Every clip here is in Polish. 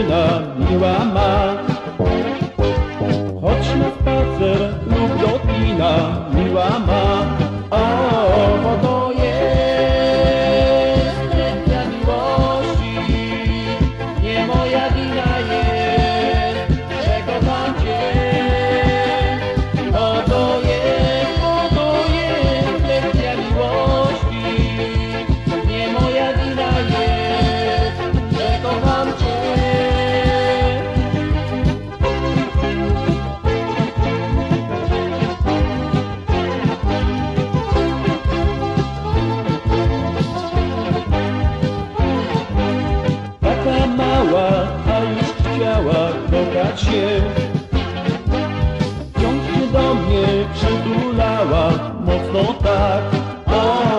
una miła ma. chciała kochać się. Jąknie do mnie, przytulała mocno tak. O,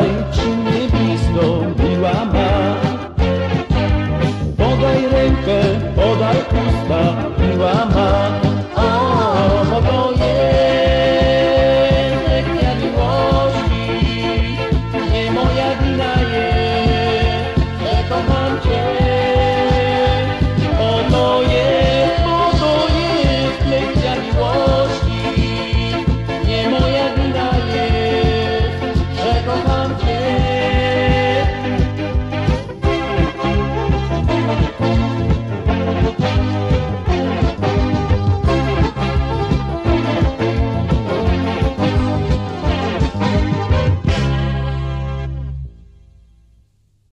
noite me visto